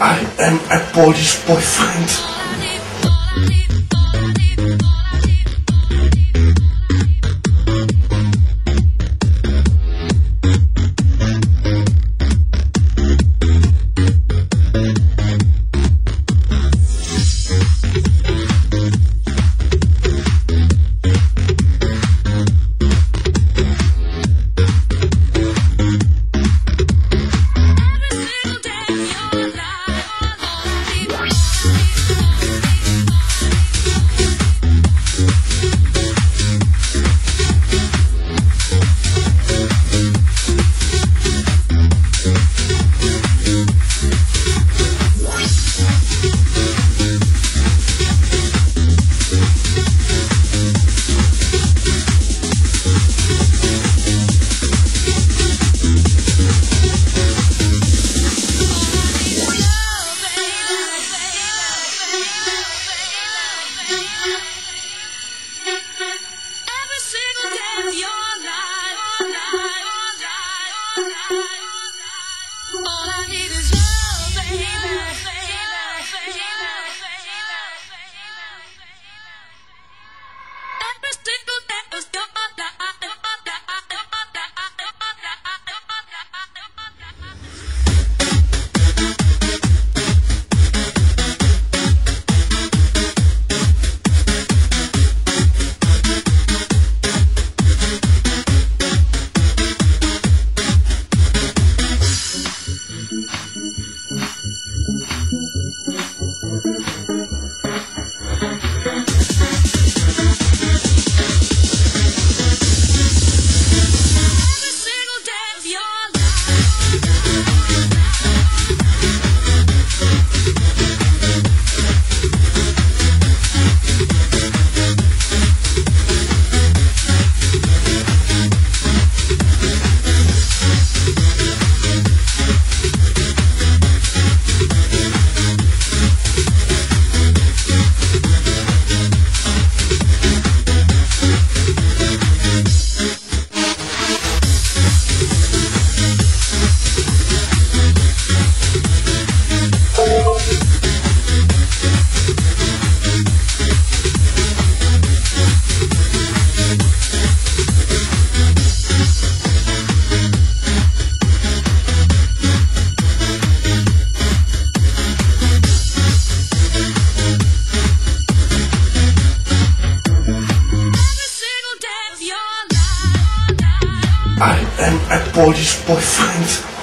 I am a body's boyfriend. Every single day of your I am a body's boyfriend.